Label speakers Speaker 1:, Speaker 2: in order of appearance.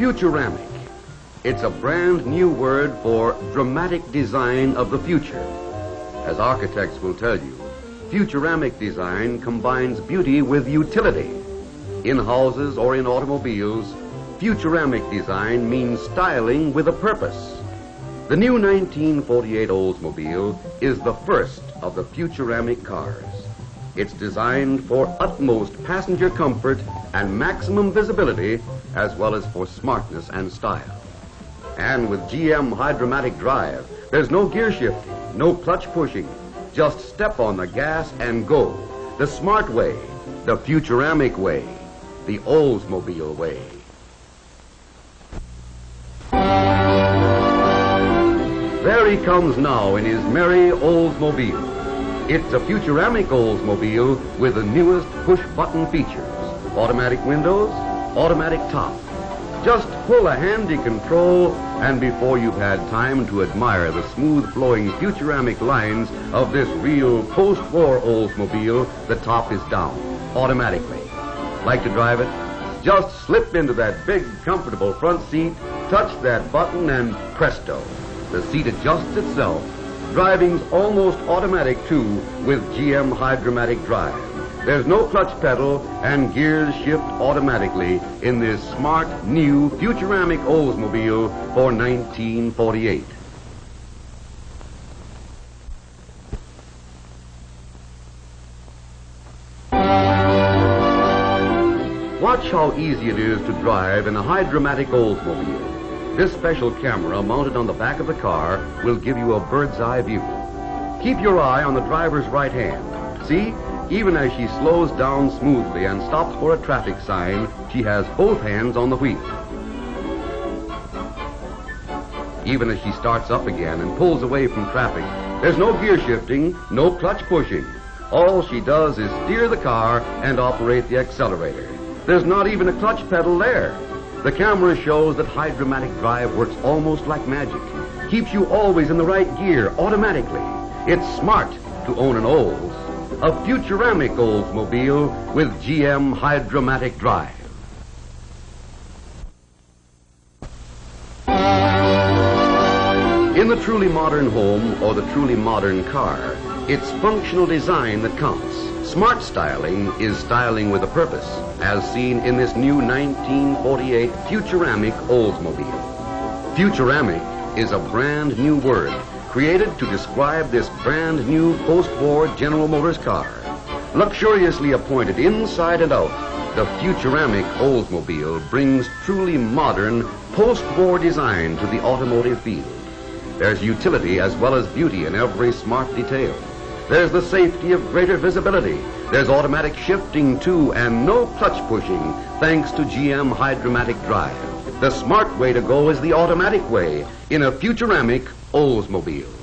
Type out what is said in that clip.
Speaker 1: Futuramic. It's a brand new word for dramatic design of the future. As architects will tell you, Futuramic design combines beauty with utility. In houses or in automobiles, Futuramic design means styling with a purpose. The new 1948 Oldsmobile is the first of the Futuramic cars. It's designed for utmost passenger comfort and maximum visibility, as well as for smartness and style. And with GM Hydra-Matic Drive, there's no gear shifting, no clutch pushing. Just step on the gas and go. The smart way, the Futuramic way, the Oldsmobile way. There he comes now in his merry Oldsmobile. It's a Futuramic Oldsmobile with the newest push-button features. Automatic windows, automatic top. Just pull a handy control, and before you've had time to admire the smooth-flowing Futuramic lines of this real post-war Oldsmobile, the top is down, automatically. Like to drive it? Just slip into that big, comfortable front seat, touch that button, and presto. The seat adjusts itself. Driving's almost automatic, too, with GM Hydra-Matic Drive. There's no clutch pedal, and gears shift automatically in this smart, new, Futuramic Oldsmobile for 1948. Watch how easy it is to drive in a Hydra-Matic Oldsmobile. This special camera mounted on the back of the car will give you a bird's eye view. Keep your eye on the driver's right hand. See, even as she slows down smoothly and stops for a traffic sign, she has both hands on the wheel. Even as she starts up again and pulls away from traffic, there's no gear shifting, no clutch pushing. All she does is steer the car and operate the accelerator. There's not even a clutch pedal there. The camera shows that Hydra-Matic Drive works almost like magic. Keeps you always in the right gear automatically. It's smart to own an Olds. A Futuramic Oldsmobile with GM Hydra-Matic Drive. In the truly modern home or the truly modern car, it's functional design that counts. Smart styling is styling with a purpose, as seen in this new 1948 Futuramic Oldsmobile. Futuramic is a brand new word created to describe this brand new post-war General Motors car. Luxuriously appointed inside and out, the Futuramic Oldsmobile brings truly modern post-war design to the automotive field. There's utility as well as beauty in every smart detail. There's the safety of greater visibility. There's automatic shifting too and no clutch pushing thanks to GM Hydra-Matic Drive. The smart way to go is the automatic way in a Futuramic Oldsmobile.